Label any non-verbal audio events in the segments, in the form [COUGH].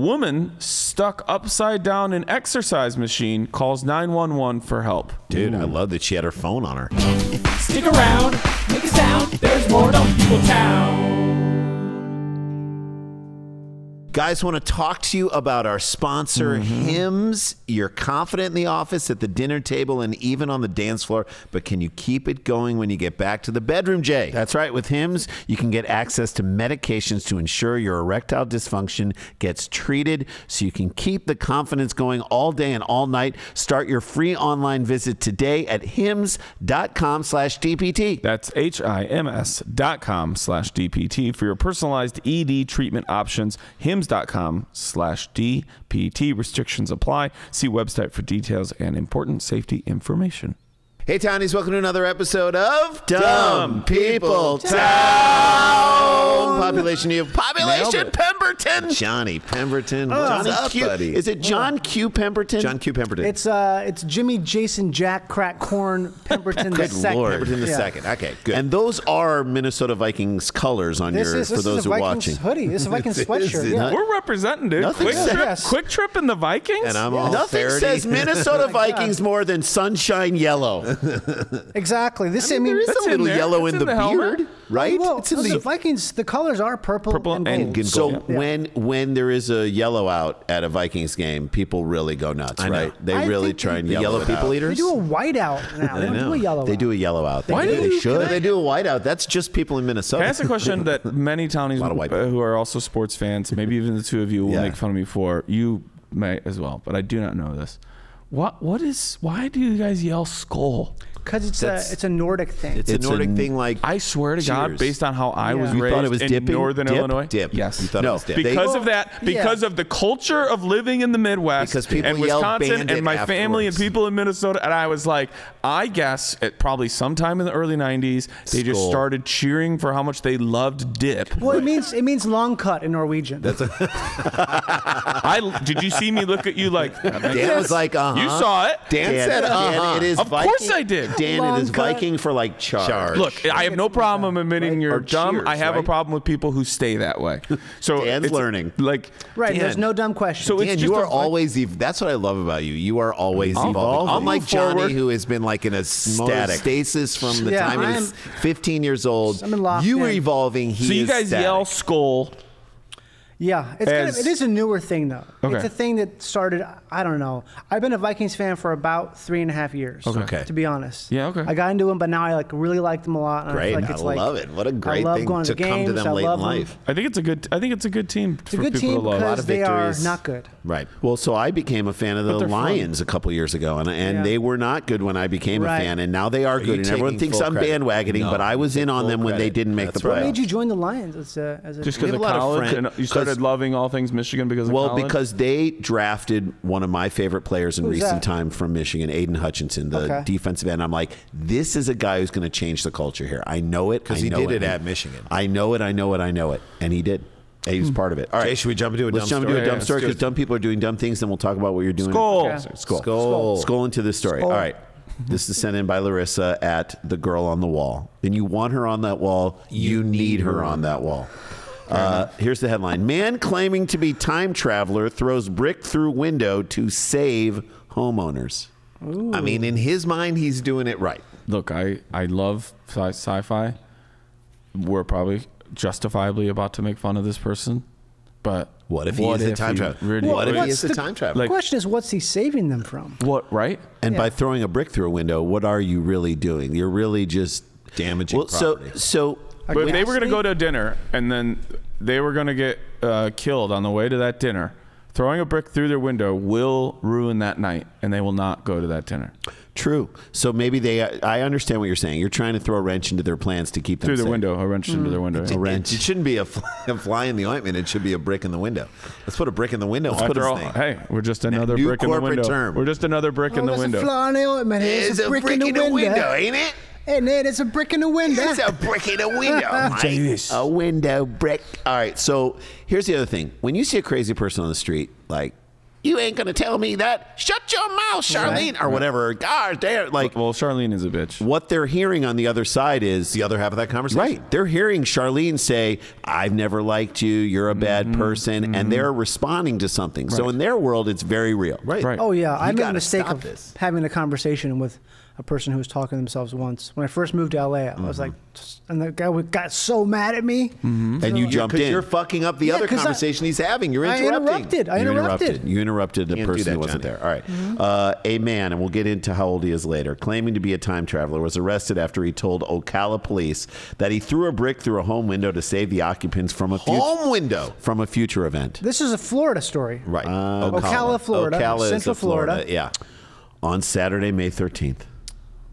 Woman stuck upside down in exercise machine calls 911 for help. Dude, I love that she had her phone on her. Stick around, make a sound. There's more Dumb People Town. Guys, want to talk to you about our sponsor, Mm-hmm. Hims. You're confident in the office, at the dinner table, and even on the dance floor, but can you keep it going when you get back to the bedroom, Jay? That's right. With Hims, you can get access to medications to ensure your erectile dysfunction gets treated so you can keep the confidence going all day and all night. Start your free online visit today at hims.com slash DPT. That's H-I-M-S dot com slash DPT for your personalized ED treatment options. Hims.com slash DPT. Restrictions apply. See website for details and important safety information. Hey, Townies, welcome to another episode of Dumb People Town. Population you Nailed Population. Pemberton. Johnny Pemberton. What's Johnny up, Q. buddy? Is it John Q. Pemberton? John Q. Pemberton. It's uh, it's Jimmy, Jason, Jack, Crack, Corn, [LAUGHS] Pemberton the Good second. Lord. Pemberton the Yeah. second. Okay, good. And those are Minnesota Vikings colors on This your is for this those is who a are Vikings watching. hoodie. This is a [LAUGHS] Vikings This sweatshirt. is yeah. not- We're representing, dude. Nothing Quick said- trip, Yes. quick trip in the Vikings. And I'm all Nothing Faraday. says [LAUGHS] Minnesota Vikings more than sunshine yellow. Exactly. This I I mean, mean, there is That's a little there. yellow It's in in the, the beard, right? well, it's in the the Vikings. The colors are purple, Purple and and gold. So gold. when when there is a yellow out at a Vikings game, people really go nuts, I know. right? They I really try and the yellow, yellow people out. eaters. they do a whiteout [LAUGHS] now. They I don't do a yellow. They out. do a yellow out. Why they, do they you- should. They do a white out. That's just people in Minnesota. Can I ask a question [LAUGHS] that many townies white who are also sports fans, maybe even the two of you will make fun of me for. You may as well, but I do not know this. What what is why do you guys yell skol? Because it's a it's a Nordic thing. It's, It's a Nordic a- thing like I swear to God, Cheers. based on how I was You raised thought it was in dipping? northern Dip? Illinois, dip. Yes, You thought No, it was dip. they- because Well, of that, yeah. because of the culture of living in the Midwest Because people and yell Wisconsin bandit and my family and afterwards. people in Minnesota, and I was like, I guess at probably sometime in the early '90s, they just Skol. started cheering for how much they loved dip. well, it means it means long cut in Norwegian. That's a, [LAUGHS] I did you see me look at you like Dan sense? was like, uh huh. You saw it. Dan said, Dan, uh-huh. it is Of Viking. course I did. Dan, it Long is cut. Viking for like char. Charge. Look, I have no problem admitting you're Or dumb. cheers, I have a problem with people who stay that way. [LAUGHS] So Dan's it's learning. Like right. Dan. There's no dumb question. So it's Dan, just you are Vi- always ev- that's what I love about you. You are always I'll evolving. I'll Unlike Johnny, forward. who has been like in a static Static. stasis from the Yeah, time he was 15 years old. I'm in you were in. evolving. He So you guys static. yell skol. Yeah, it's kind of, it is a newer thing though. Okay. It's a thing that started. I don't know. I've been a Vikings fan for about three and a half years. Okay. To be honest. Yeah, okay. I got into them, but now I like really like them a lot. And I Great. feel like I it's like, love it. What a great love thing going to to come to them I late love in them. life. I think it's a good. I think it's a good team It's a for good people team to love. because of they are victories. not good. Right. Well, so I became a fan of the they're fun. Lions a couple years ago, and, and Yeah. they were not good when I became Right. a fan, and now they are, you good. And everyone thinks I'm credit? bandwagoning, No, but I was in on them when they didn't make the right. What playoffs. made you join the Lions as a, Just because of a lot college, and you started loving all things Michigan because of Well, because they drafted one of my favorite players in Who's recent that? time from Michigan, Aidan Hutchinson, the Okay. defensive end. I'm like, this is a guy who's going to change the culture here. I know it because he know did it at Michigan. I know it. I know it. I know it, and he did. And He was hmm. part of it. All right, Jay, should we jump into a Let's dumb jump story? into a dumb yeah, story because it. dumb people are doing dumb things. Then we'll talk about what you're doing. Skol. Okay. Skol. Skol. Skol into this story. Skol. All right. This is sent in by Larissa at the girl on the wall. And you want her on that wall. You, need her on that wall. Uh, here's the headline: Man claiming to be time traveler throws brick through window to save homeowners. I mean, in his mind, he's doing it right. look, I I love sci- sci-fi. We're probably justifiably about to make fun of this person, but What if he is a time traveler? really- What if he What's is a the- time traveler? The Like- question is, what's he saving them from? What right? And by throwing a brick through a window, what are you really doing? You're really just Damaging Well, so property. so. A But if they were going to go to a dinner and then they were going to get uh, killed on the way to that dinner, throwing a brick through their window will ruin that night, and they will not go to that dinner True. So maybe they. I understand what you're saying. You're trying to throw a wrench into their plans to keep them through the safe. window, a wrench into their window. A wrench. It shouldn't be a fly, [LAUGHS] a fly in the ointment. It should be a brick in the window. Let's put a brick in the window. Let's put After his all, thing. hey, we're just another New brick in the corporate window. term. We're just another brick in Oh, the window. a fly in the ointment. It's, a brick, in the window. ain't it? Hey, Ned, it's a brick in the window. It's a brick in the window, [LAUGHS] Mike. A window brick. All right. So here's the other thing. When you see a crazy person on the street, like You ain't gonna tell me that. Shut your mouth, Charlene, or whatever. God damn, like Well, Charlene is a bitch. what they're hearing on the other side is The other half of that conversation. Right. They're hearing Charlene say, I've never liked you. You're a bad Mm-hmm. person. And they're responding to something. So in their world, it's very real. Right. Right. Oh yeah, I made a mistake of this. having a conversation with a person who was talking to themselves once. When I first moved to LA, I was mm-hmm. like, and the guy would- got so mad at me. Mm-hmm. And you jumped Because in. you're fucking up the Yeah, other 'cause I- conversation he's having. You're I interrupting. interrupted. I You interrupted. You interrupted the Can't do person that, who wasn't Johnny. there. All right. Mm-hmm. Uh, a man, and we'll get into how old he is later, claiming to be a time traveler, was arrested after he told Ocala police that he threw a brick through a home window to save the occupants from a fut- Home window. from a future event. This is a Florida story. Right. Ah. Ocala, Florida, Ocala is Central a Florida. Florida. Yeah. On Saturday, May 13th,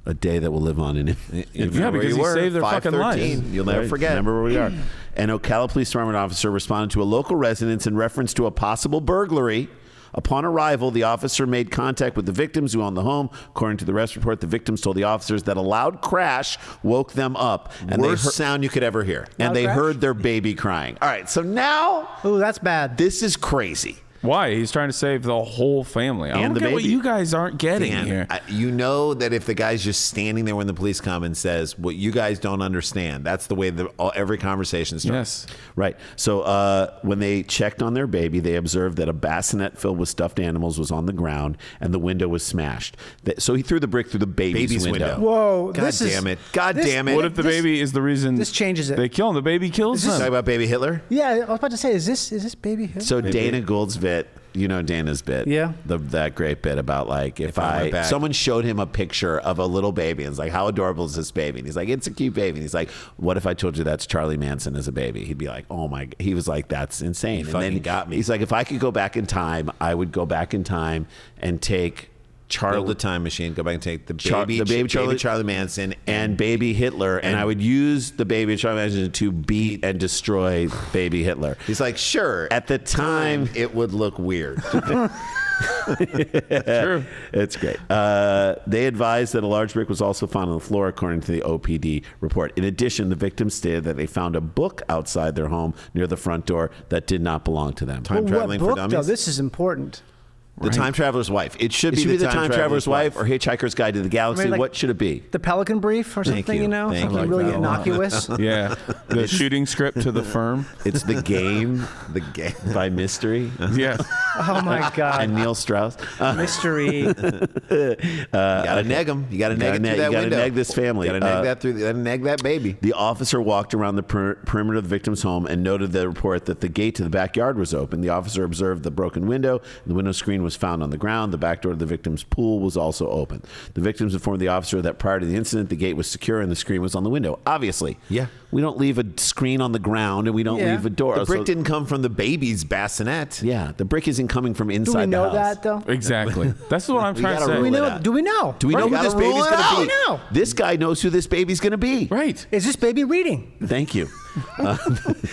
a day that will live on in [LAUGHS] Yeah, because he saved their fucking lives. You'll never Right. forget. Remember where we are. [CLEARS THROAT] An Ocala Police Department officer responded to a local residence in reference to a possible burglary. Upon arrival, the officer made contact with the victims who owned the home. According to the arrest report, the victims told the officers that a loud crash woke them up, and Worst they heard, sound you could ever hear. and they crash? heard their baby crying. All right, so now Ooh, that's bad. this is crazy. Why? He's trying to save the whole family. I And don't the get what you guys aren't getting Dan, here. I- you know that if the guy's just standing there when the police come and says what you guys don't understand, that's the way the, all, every conversation starts. yes. Right. So uh, when they checked on their baby, they observed that a bassinet filled with stuffed animals was on the ground and the window was smashed. Th- So he threw the brick through the baby's, Baby's window. window. Whoa, God this is- damn it. God this- damn it. What if the this- baby is the reason this changes it. They kill him. The baby kills this- him. Talk about baby Hitler. Yeah, I was about to say, is this is this baby? Him? So Dana Gould's bit, you know Dana's bit, Yeah. the, that great bit about like if, If I I, someone showed him a picture of a little baby and it's like how adorable is this baby? And he's like it's a cute baby. And he's like, what if I told you that's Charlie Manson as a baby? He'd be like, oh my. He was like, that's insane. and then he got me. He's like, if I could go back in time, I would go back in time and take Charlie. Build a time machine. Go back and take the baby, Char- the baby Charlie- Charlie Manson and baby Hitler, and, I would use the baby Charlie Manson to beat and destroy baby Hitler. He's like, sure. At the time, it would look weird. [LAUGHS] True. It's great. Uh, they advised that a large brick was also found on the floor, according to the OPD report. In addition, the victims stated that they found a book outside their home near the front door that did not belong to them. Time Well, traveling what for book, though? dummies. This is important. The time traveler's wife. It should It be, should be the Time Traveler's Wife or Hitchhiker's Guide to the Galaxy. like- what should it be? The Pelican Brief or something, you. you. know, Thank something you. really like that a lot. innocuous. [LAUGHS] Yeah. The shooting script to the firm. It's The Game The game. [LAUGHS] by Mystery Yes. oh my [LAUGHS] God, and Neil Strauss. Uh, mystery. you gotta neg them. You gotta neg Gotta neg- that you gotta window. neg this family. You gotta neg Uh, that through. You gotta neg that baby. The officer walked around the per- perimeter of the victim's home and noted the report that the gate to the backyard was open. The officer observed the broken window. The window screen was found on the ground. The back door to the victim's pool was also open. The victims informed the officer that prior to the incident, the gate was secure and the screen was on the window. Obviously, Yeah. we don't leave a screen on the ground and we don't Yeah. leave a door. The brick So- didn't come from the baby's bassinet. Yeah, the brick isn't coming from inside Do inside we know the house. that though? Exactly. [LAUGHS] That's what I'm trying to say. Do we know? Do we know? Do we know Right, who this gotta baby's going to out. be? We know. This guy knows who this baby's going to be. Right. Is this baby reading? Thank you. [LAUGHS] [LAUGHS]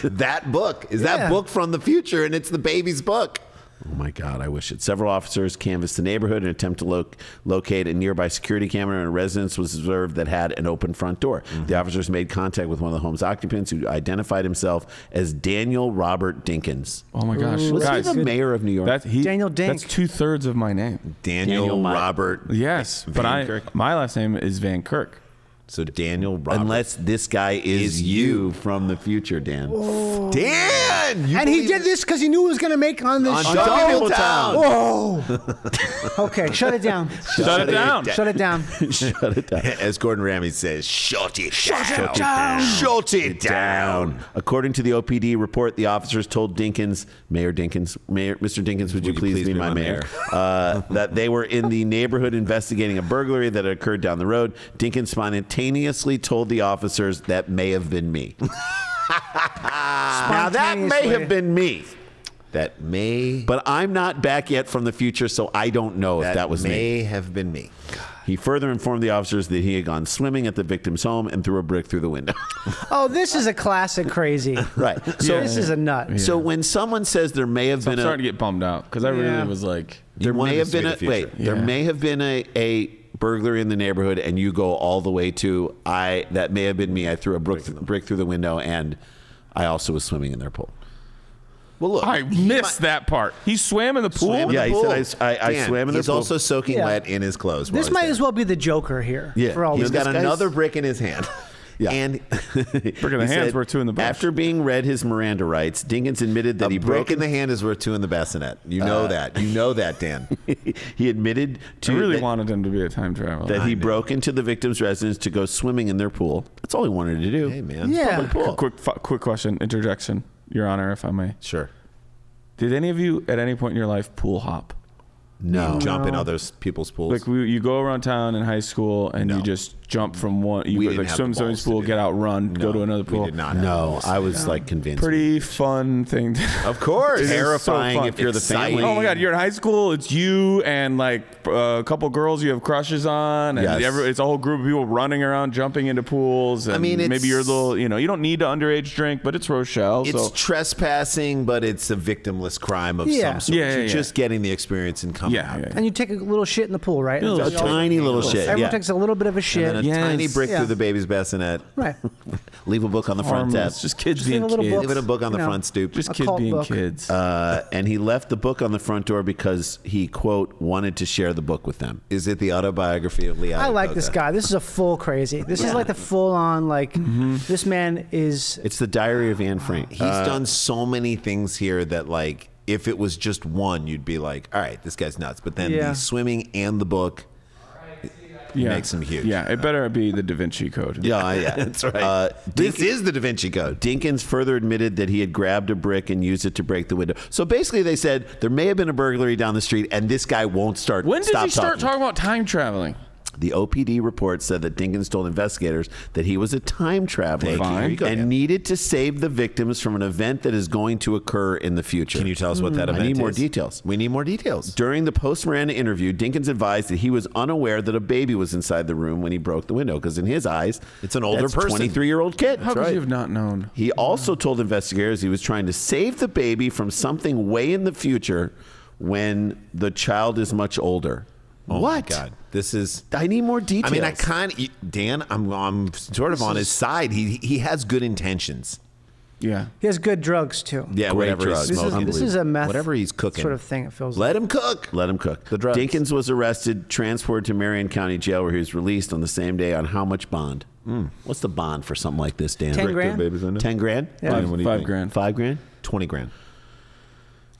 That book is Yeah. that book from the future, and it's the baby's book. Oh my God, I wish it. Several officers canvassed the neighborhood in an attempt to lo- locate a nearby security camera, and a residence was observed that had an open front door. Mm-hmm. The officers made contact with one of the home's occupants who identified himself as Daniel Robert Dinkins. Oh my gosh. Was Guys, he the mayor of New York? that, he, Daniel Dink. That's two thirds of my name. Daniel, Daniel Robert. Yes. but Van I Kirk. my last name is Van Kirk. So Daniel Robert. Unless this guy is, Is you you. from the future, Dan. Dan, you and he did this because he knew he was going to make on this on show. Doubletown. Whoa. [LAUGHS] okay, [LAUGHS] shut it down. Shut, it down. [LAUGHS] Shut it down. Shut it down. As Gordon Ramsay says, shut it Shut down. it down. Shut it down. According to the OPD report, the officers told Dinkins, Mayor Dinkins, Mayor, Mr. Dinkins, would, you, please, be, my mayor? uh, that they were in the neighborhood investigating a burglary that had occurred down the road. Dinkins spontaneously told the officers that may have been me. [LAUGHS] now that may have been me, That may, but I'm not back yet from the future, so I don't know if that was me. may have been me. He further informed the officers that he had gone swimming at the victim's home and threw a brick through the window. [LAUGHS] Oh, this is a classic crazy. [LAUGHS] right. So So this is a nut. So when someone says there may have So I'm been starting to get bummed out because I Yeah. really was like, there may have been a future. wait there may have been a, a burglary in the neighborhood and you go all the way to I that may have been me I threw a brick, brick through the window and I also was swimming in their pool. Well, look, I missed might- that part. He swam in the pool. In Yeah, the he said pool. I s- I- I Dan, swam in the He's pool. He's also soaking Yeah. wet in his clothes. This might there. as well be the Joker here. Yeah. For all He's He's got got guy's- another brick in his hand. Yeah. And [LAUGHS] Brick in the hand's worth two in the bush. After being read his Miranda rights, Dinkins admitted that a he brick broke in the hand is worth two in the bassinet. You know uh, that. You know that, Dan. [LAUGHS] he admitted I to really that, wanted him to be a time traveler. that he broke into the victim's residence to go swimming in their pool. That's all he wanted to do. Hey, man. Yeah. Pool. quick, quick question, interjection, Your Honor, if I may. Sure. Did any of you at any point in your life pool hop? No. Jump in other people's pools. Like we, you go around town in high school and No. you just jump from one. You We go, like have swim the swimming balls pool, get out, run, go to another pool. We did not. have No, balls. I was like convinced. Pretty fun thing. To, Of course. It is so terrifying if you're the family. Oh my God! You're in high school. It's you and like uh, a couple girls you have crushes on, and Yes. every, it's a whole group of people running around, jumping into pools. And mean, maybe you're a little. You know, you don't need to underage drink, but it's Rochelle. It's so trespassing, but it's a victimless crime of Yeah. some sort. Yeah, yeah, You're yeah. just getting the experience and coming yeah, out. yeah, yeah. And you take a little shit in the pool, right? A A tiny little shit. Everyone Yeah. takes a little bit of a shit. And then a Yes. tiny brick Yeah. through the baby's bassinet. right. [LAUGHS] Leave a book on the front Harmless. desk. Just kids Just being a little kids. book. Leave it a book on the You know. front stoop. Just A kids cult being book. kids. Uh, and he left the book on the front door because he quote wanted to share the book with them. Is it the autobiography of Lee I like this Iacocca? guy. This is a full crazy. This is like the full on like. Mm-hmm. This man is. It's the Diary of Anne Frank. He's done so many things here that, like, if it was just one, you'd be like, all right, this guy's nuts. But then Yeah. the swimming and the book, yeah. makes him huge. Yeah, it better be the Da Vinci Code. yeah, [LAUGHS] yeah, that's right. Uh, this is the Da Vinci Code. Dinkins further admitted that he had grabbed a brick and used it to break the window. So basically, they said there may have been a burglary down the street, and this guy won't start. When did stop he start talking. talking about time traveling? The OPD report said that Dinkins told investigators that he was a time traveler Thank you. Here you go, and Dan. needed to save the victims from an event that is going to occur in the future. Can you tell us what that hmm. I event is? I need more is? details. We need more details. During the post Miranda interview, Dinkins advised that he was unaware that a baby was inside the room when he broke the window because in his eyes, It's an older that's person. 23 year old kid. How could right. you have not known? He also told investigators he was trying to save the baby from something way in the future when the child is much older. Oh what? My God, this is. I need more details. I mean, I kind of Dan. I'm I'm sort of on his side. He he has good intentions. Yeah. He has good drugs too. Yeah, Great whatever drugs. he's This is, this is a meth. Whatever he's cooking. Sort of thing. It feels. Let him cook. Let him cook. The drugs. Dinkins was arrested, transported to Marion County Jail, where he was released on the same day on how much bond? Hmm. What's the bond for something like this, Dan? Ten Rick, grand? baby's? Ten grand? Yeah. Five, what do you five grand. Five grand? Twenty grand.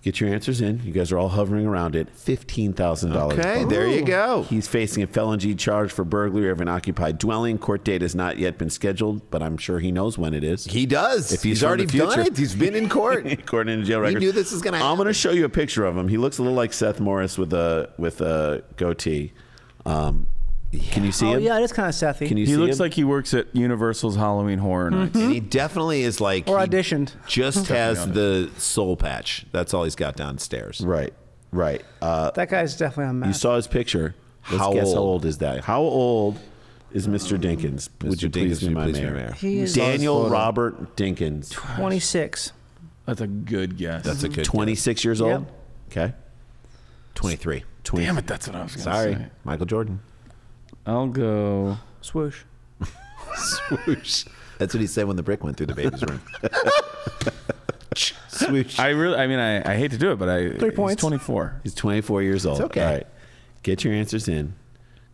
Get your answers in. You guys are all hovering around it. Fifteen thousand dollars. Okay, there you go. He's facing a felony charge for burglary of an occupied dwelling. Court date has not yet been scheduled, but I'm sure he knows when it is. He does. If he's he's already done it. He's been in court. [LAUGHS] According to jail records, He knew this was gonna Happen. I'm going to show you a picture of him. He looks a little like Seth Morris with a with a goatee. Um, Can you see Oh him? yeah, it is kind of Sethy. Can you He see looks him? like he works at Universal's Halloween Horror Nights. and he definitely is like or auditioned. Just has the soul patch. That's all he's got downstairs. right, right. Uh, That guy's definitely on meth. you saw his picture. Let's How guess how old? old is that? How old is Mr. Dinkins? Would you Dinkins, please be my please mayor? mayor? He is Daniel Robert Dinkins, 26. That's a good guess. That's a good 26 years old. Okay. 23. 20. Damn it, that's what I was going to Sorry, say. Michael Jordan. I'll go. Swoosh. Swoosh. That's what he said when the brick went through the baby's room. [LAUGHS] Swoosh. I really, I mean, I, I hate to do it, but I. Three he's points. 24. He's 24 years old. okay. All right. Get your answers in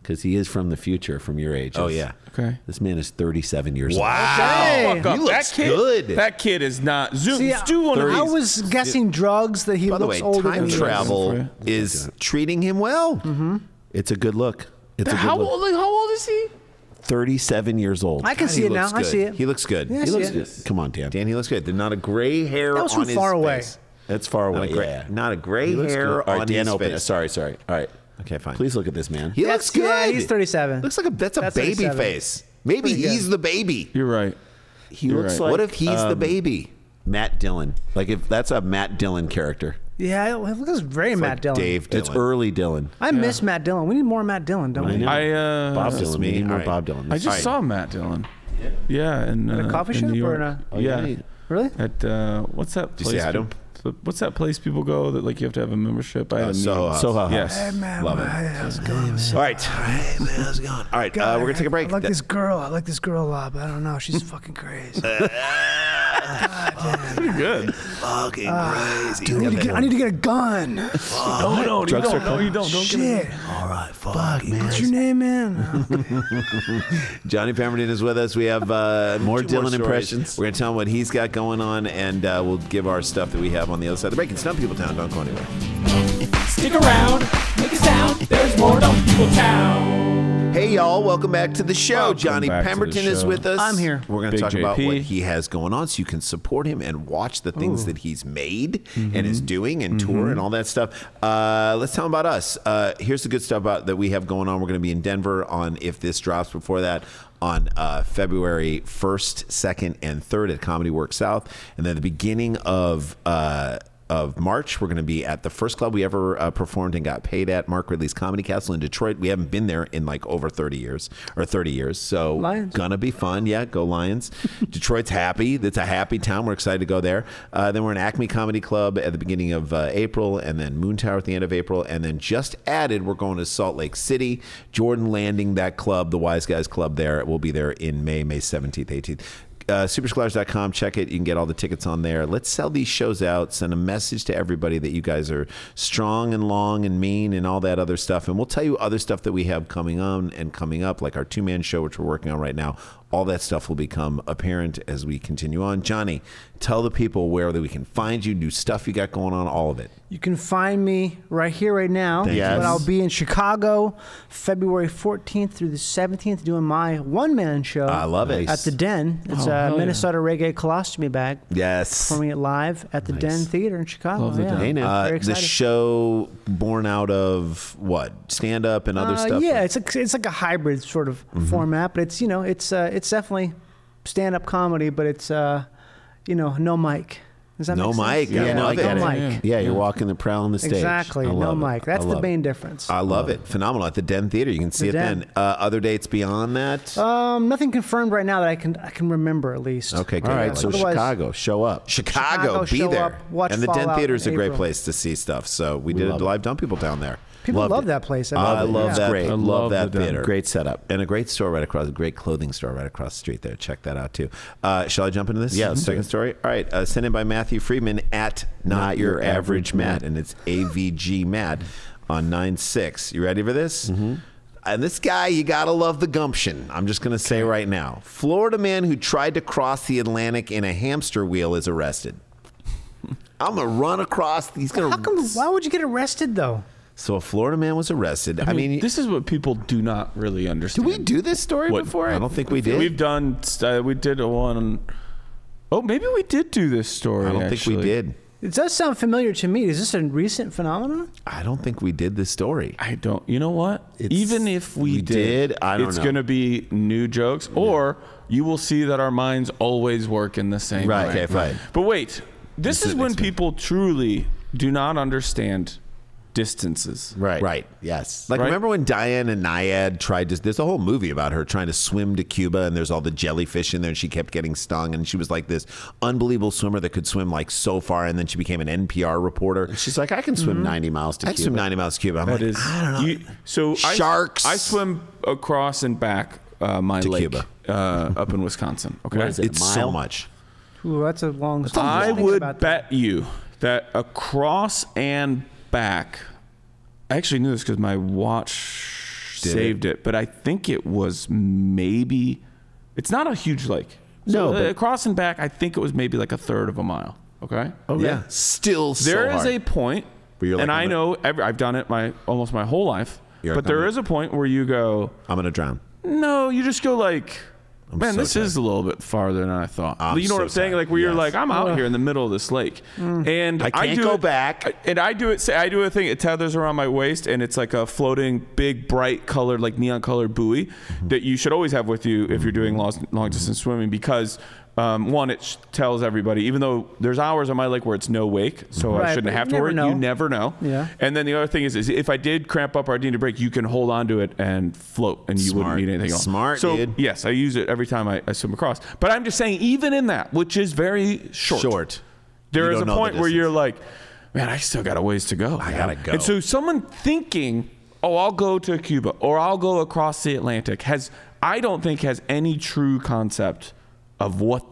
because he is from the future, from your age. Oh, yeah. Okay. This man is 37 years old. Hey, Fuck up. he looks that kid, good. That kid is not. Zoom. See, do one of I these. was guessing drugs that he By the looks way, older time than he is. travel is treating him well. Mm-hmm. It's a good look. It's a good How look. old? Like, how old is he? 37 years old. I can God, see it now. looks I see it. He looks good. Yeah, he see looks it. good. Come on, Dan. Dan, he looks good. There's not a gray hair That was on from his far away. face. That's far away. Not a gray, yeah. not a gray hair good. All right, on Dan, his open it. face. Sorry, sorry. All right. Okay, fine. Please look at this man. He looks good. yeah, he's 37. Looks like a that's a That's baby 37. face. Maybe Pretty good. he's the baby. You're right. He You're looks right. like what if he's the um, baby? Matt Dillon. Like if that's a Matt Dillon character. Yeah, it looks very It's Matt like Dillon. Dave Dillon. It's early Dillon. I miss Matt Dillon. We need more Matt Dillon, don't I we? I uh, Bob just Dylan. me. We need more All right. Bob Dylan. I just All right. saw Matt Dillon. Yeah, in, At a uh, coffee in shop New or York. in a- yeah. yeah. Really? At uh, what's that place? say hi to him? Peop- What's that place people go that like you have to have a membership? I had Uh, a Soho. House. Soho House. Yes. man, Love it. how's it going? All right. Hey, man, how's it going? All right, uh, we're gonna take a break. I like That- this girl. I like this girl a lot, but I don't know. She's fucking crazy. [LAUGHS] Pretty good. Fucking crazy. Dude, I need, to get, I need to get a gun. No, no, you don't. No, you don't. Don't get Shit. All right, fuck, man. What's your name, man? [LAUGHS] [LAUGHS] Johnny Pemberton is with us. We have uh, more Dylan more impressions. We're going to tell him what he's got going on, and uh, we'll give our stuff that we have on the other side of the break. It's Dumb People Town. Don't go anywhere. Stick around, make a sound. There's more Dumb People Town. Hey, y'all. Welcome back to the show. Welcome Johnny back to the Pemberton is with us. I'm here. We're going to Big talk about what he has going on so you can support him and watch the things that he's made and Mm-hmm. is doing and tour and all that stuff. Uh, let's tell him about us. Uh, here's the good stuff about, that we have going on. We're going to be in Denver on, if this drops before that, on uh, February 1st, 2nd, and 3rd at Comedy Works South. And then the beginning of. Uh, of March, we're going to be at the first club we ever uh, performed and got paid at, Mark Ridley's Comedy Castle in Detroit. We haven't been there in like over 30 years or 30 years. So Lions. gonna be fun. Yeah, go Lions. [LAUGHS] Detroit's happy. It's a happy town. We're excited to go there. Uh, then we're in Acme Comedy Club at the beginning of uh, April, and then Moon Tower at the end of April, and then just added, we're going to Salt Lake City, Jordan Landing. That club, the Wise Guys Club, there. We'll be there in May, May 17th, 18th. Uh, supersklars.com. Check it. You can get all the tickets on there. Let's sell these shows out. Send a message to everybody that you guys are strong and long and mean and all that other stuff. And we'll tell you other stuff that we have coming on and coming up, like our two man show, which we're working on right now. All that stuff will become apparent as we continue on. Johnny, tell the people where that we can find you, new stuff you got going on, all of it. You can find me right here, right now. you. But I'll be in Chicago February 14th through the 17th doing my one man show. I love it. At the Den. It's Oh, a hell yeah. Minnesota Reggae Colostomy Bag. Yes. Performing it live at the Den Theater in Chicago. Love the yeah. Den. Hey. Uh, Very the excited. show born out of what? Stand up and other Uh, stuff? Yeah, it's like it's like a hybrid sort of Mm-hmm. format, but it's you know it's uh, it's definitely stand up comedy, but it's uh, you know no mic. Does that No make mic. Yeah, Yeah, no, no, I get no it. mic. Yeah, you're walking the prowling the stage. Exactly, I no love it. mic. That's the main it. difference. I love it. Phenomenal at the Den Theater. You can see The it Den. then. Uh, other dates beyond that? Um, nothing confirmed right now that I can I can remember at least. okay, good. All right, Yeah, so otherwise- Chicago, show up. Chicago, Chicago, be show there. up, watch and the Den Theater is a in great place to see stuff. So we, did a love it. live dump people down there. People Loved love it. that place. I love love yeah. that. great. I I love love that the theater. Great setup. And a great store right across, a great clothing store right across the street there. Check that out too. Uh, shall I jump into this? Yeah, Second story. All right. Uh, sent in by Matthew Friedman at Not, Your, Average Matt, and it's AVG Matt on nine six. You ready for this? Mm-hmm. And this guy, you gotta love the gumption. I'm just gonna say right now, Florida man who tried to cross the Atlantic in a hamster wheel is arrested. [LAUGHS] I'm gonna run across. He's gonna. How come? Why would you get arrested though? So a Florida man was arrested. I, I mean, mean, this is what people do not really understand. did we do this story What- before? I don't think we did. We've done. Uh, we did a one. Oh, maybe we did do this story. I don't think we did. It does sound familiar to me. Is this a recent phenomenon? I don't think we did this story. I don't. You know what? It's- Even if we, we did, I don't it's going to be new jokes, or you will see that our minds always work in the same way. Right, way. okay, fine. But wait, this This is is when people truly do not understand distances. Right. Right. Yes. Like Right. remember when Diana Nyad tried to? There's a whole movie about her trying to swim to Cuba, and there's all the jellyfish in there, and she kept getting stung, and she was like this unbelievable swimmer that could swim like so far, and then she became an NPR reporter. She's like, I can swim 90 miles to I Cuba. swim 90 miles to Cuba. I'm That like, is. I don't know. You, so Sharks. I, swim across and back uh, my To lake Cuba. uh, up in Wisconsin. Okay, What is it? it's so much. Ooh, that's a long. story. I would bet you that across and back. I actually knew this because my watch Did saved it? but I think it was maybe. It's not a huge lake. No, So, uh, but- across and back, I think it was maybe like a third of a mile. Okay. Oh yeah, still so There is hard. a point, like, and I I'm know every, I've done it my almost my whole life. You're but like, there I'm is a point where you go, I'm gonna drown. no, you just go like, man, so this is a little bit farther than I thought. I'm you know what I'm saying? tired. Like where you're Yes. like, I'm out here in the middle of this lake, and I can't do go it- back. and I do it. Say I do a thing. It tethers around my waist, and it's like a floating, big, bright colored, like neon colored buoy Mm-hmm. that you should always have with you if you're doing long, long distance swimming because. Um, one, it sh- tells everybody, even though there's hours on my lake where it's no wake, so I shouldn't have to worry. know. You never know. Yeah. And then the other thing is, is if I did cramp up or I need to break, you can hold on to it and float, and you Smart. wouldn't need anything else. Smart, so, dude. Yes, I use it every time I, I swim across. But I'm just saying, even in that, which is very short, Short. there You is a point where you're like, man, I still got a ways to go. I gotta go. And so someone thinking, oh, I'll go to Cuba or I'll go across the Atlantic has, I don't think has any true concept of what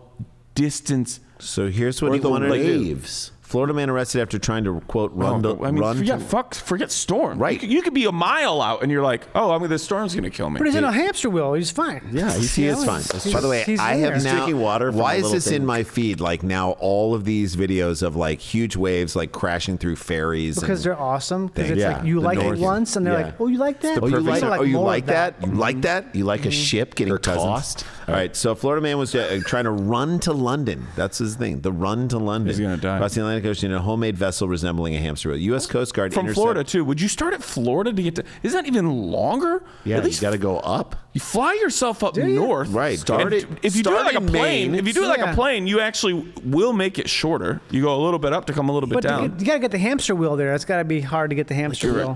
distance So here's what Or he the wanted to do. waves. Florida man arrested after trying to quote Oh, run to but, I mean, run forget to, fuck, forget storm. Right. You could, you could be a mile out and you're like, oh, I mean, the storm's gonna kill me. But he's in a hamster wheel. He's fine. Yeah, he's, he You is fine. he's- By the way, I have there. now. drinking water why is little this in my feed? Like now, all of these videos of like huge waves like crashing through ferries. because and, they're awesome. Because it's yeah, like you like North- it once, and they're yeah. like, "Oh, you like that? Oh, you like, wanna oh, you like of that? You like mm-hmm. that? You like a mm-hmm. ship getting Or cousins? tossed? All right. So, a Florida man was uh, trying to run to London. That's his thing. The run to London. He's gonna die. Across the Atlantic Ocean in a homemade vessel resembling a hamster wheel. U.S. Coast Guard From intercept- Florida too. Would you start at Florida to get to? Isn't that even longer? Yeah, At least you got to go up. You fly yourself up you? north. Right. Start Start it- if you do it start like a in plane, Maine. if you do it like Yeah. a plane, you actually will make it shorter. You go a little bit up to come a little bit down. But you got to down. get- you gotta be hard to get the hamster wheel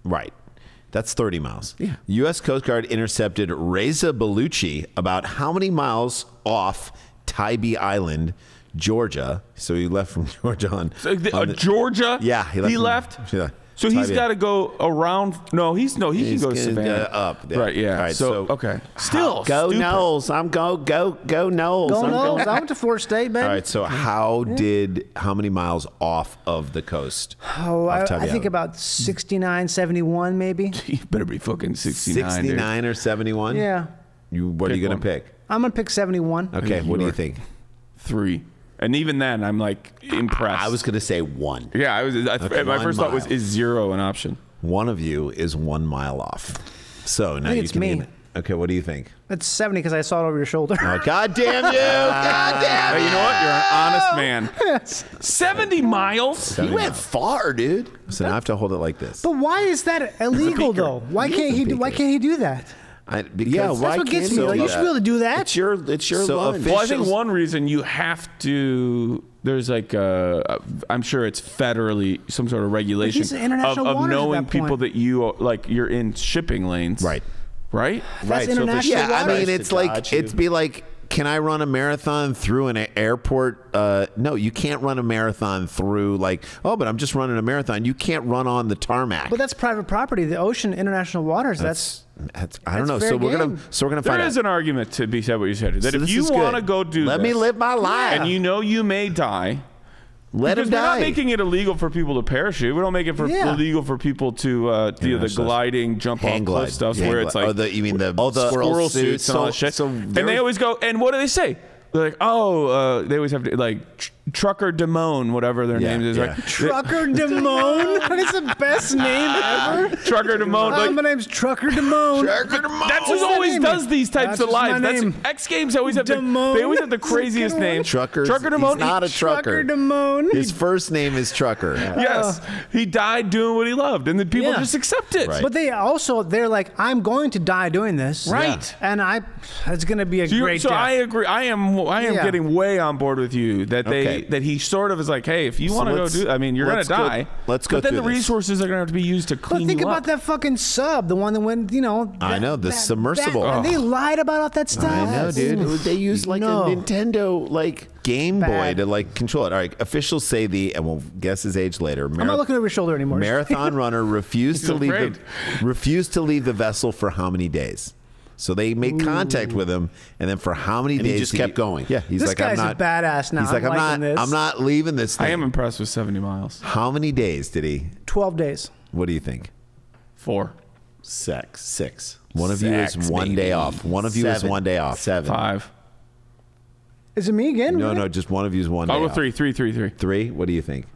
there. That's gotta be hard to get the hamster wheel. He should be going You like start where you build the Alaska to wheel. Russia. Right. That's 30 miles. Yeah. U.S. Coast Guard intercepted Reza Baluchi about how many miles off Tybee Island, Georgia. So he left from [LAUGHS] Georgia on. So the- uh, on the- Georgia. Yeah, he He left left. yeah. So he's got to go around. No, he's no. He He's can go to Savannah up, yeah. Right. Yeah. All right, so, so- okay. Still Go stupid. Noles. I'm go go go Noles. Go I'm Noles. I went to Florida State, baby. All right. So how did how many miles off of the coast? Oh, I, Off Tybee I think about 69, 71 maybe. [LAUGHS] You better be fucking 69. dude. 69 or 71. Yeah. You what are you gonna one. pick? I'm gonna pick 71. Okay. What do you think? Three. And even then, I'm like impressed. I was going to say one. Yeah, I was. I, Okay, my one first thought was is zero an option? One of you is one mile off. So now think you it's can me. name it. Okay. What do you think? It's 70 because I saw it over your shoulder. Oh, God damn you! God damn Hey, you know what? You're an honest oh. man. [LAUGHS] Seventy miles. He went far, dude. So now I have to hold it like this. But why is that illegal though? Why He can't he do? Why can't he do that? I, because Yeah, That's Why what gets can't me. Like, you should be able to do that. It's your it's your So lunch. Well, I think one reason you have to. There's like a, I'm sure it's federally some sort of regulation these are international of, of knowing that people that you like you're in shipping lanes. Right. Right. That's so if it's- Yeah, I mean, it's like dodge you. it'd be like, can I run a marathon through an airport? Uh, no, you can't run a marathon through like, oh, but I'm just running a marathon. You can't run on the tarmac. But that's private property. The ocean, international waters. That's, that's, that's I don't know. So fair we're gonna so we're gonna find is out. an argument to be said what you said. That So if you want to go do Let me live my life. and you know you may die. Let because him we're not making it illegal for people to parachute. We don't make it for Yeah. illegal for people to uh, do the that's- gliding, jump Hang off glide. cliff stuff, Hang where it's like oh, the, you mean the, all the squirrel, squirrel suits, suits. and all So- that shit. so and they always go, and what do they say? They're like, oh, uh, they always have to like tr- Trucker Demone, whatever their Yeah, name is. yeah. Like, Trucker Damone. [LAUGHS] that is the best name ever. Trucker Demone. Hi, Like, oh, my name's Trucker Damone. That's who What's that always name? does these types That's of lives. That's. X Games always have the, they always have the craziest good one. name. Truckers. Trucker he's Demone. not a Trucker trucker. Damone. His first name is Trucker. [LAUGHS] yes, he died doing what he loved, and then people Yeah. just accept it. Right. But they also they're like, I'm going to die doing this. Right. And I, it's going to be a So, great so death. I agree. I am. I am Yeah. getting way on board with you that they Okay. That he sort of is like, hey, if you So want to go do, I mean, you're gonna let's go- die. let's go But then the this. resources are gonna have to be used to But clean think you about up. that fucking sub, the one that went, you know. I know, the that- submersible. that- and they lied about all that stuff. I know, dude. They used like No. a Nintendo like Game Boy to like control it. All right, officials say the, and we'll guess his age later. I'm not looking over your shoulder anymore. Marathon [LAUGHS] runner refused to leave afraid. the refused to leave the vessel for how many days? So they made contact with him, and then for how many And he just did kept going. Yeah, he's This like, guy's a I'm not badass now. He's like, I'm I'm, not, this." I'm not leaving this. Thing. I am impressed with 70 miles. How many days did he? 12 days. What do you think? Four, sex six. One of you is Sex, one day off. One of you is one day off. Seven. five. Is it me again? No, no, just one of you is one day. I'll go off. three, three, three, three. Three. What do you think?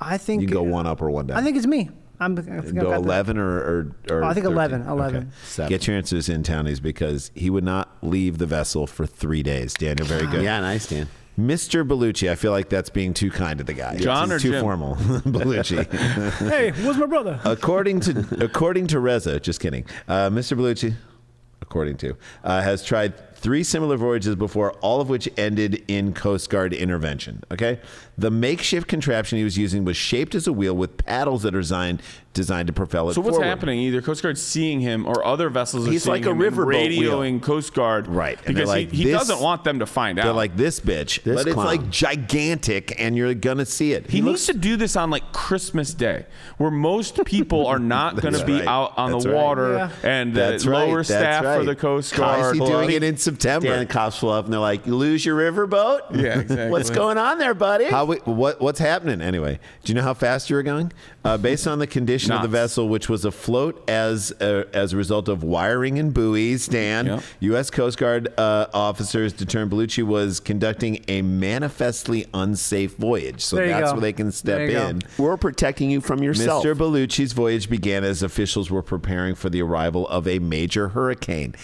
I think. You can go one up or one down. I think it's me. I'm, I think I've go got eleven or or, or Oh, I think 13? 11, 11. Okay. Get your answers in, townies, because he would not leave the vessel for three days. Daniel, very good. Yeah, nice, Dan. Mr. Baluchi, I feel like that's being too kind to the guy. John It's or too Jim? formal. [LAUGHS] Bellucci. [LAUGHS] Hey, where's my brother? according to according to Reza, just kidding. Uh, Mr. Baluchi, according to, uh, has tried three similar voyages before, all of which ended in Coast Guard intervention. Okay, the makeshift contraption he was using was shaped as a wheel with paddles that are designed designed to propel it. So what's forward. happening? Either Coast Guard seeing him or other vessels are He's seeing like a him and riverboat radioing Coast Guard, Right, and they're Because like, he, he this- doesn't want them to find out. They're out. like this bitch, This but it's clown. like gigantic, and you're gonna see it. He, needs to do this on like Christmas Day, where most people are not going [LAUGHS] to That's be right. out on That's the right. water, Yeah. and the That's right. lower That's staff for right. the Coast Why is Guard. he doing it in They September. Dan cops pull up and they're like, "You lose your riverboat? Yeah, [LAUGHS] exactly. What's going on there, buddy?" How we, what what's happening anyway? Do you know how fast you were going? Uh, based on the condition of the vessel, which was afloat as a, as a result of wiring and buoys, Dan, Yep. U.S. Coast Guard uh, officers determined Baluchi was conducting a manifestly unsafe voyage. So There that's go. where they can step There you go. in. We're protecting you from yourself. Mr. Baluchi's voyage began as officials were preparing for the arrival of a major hurricane.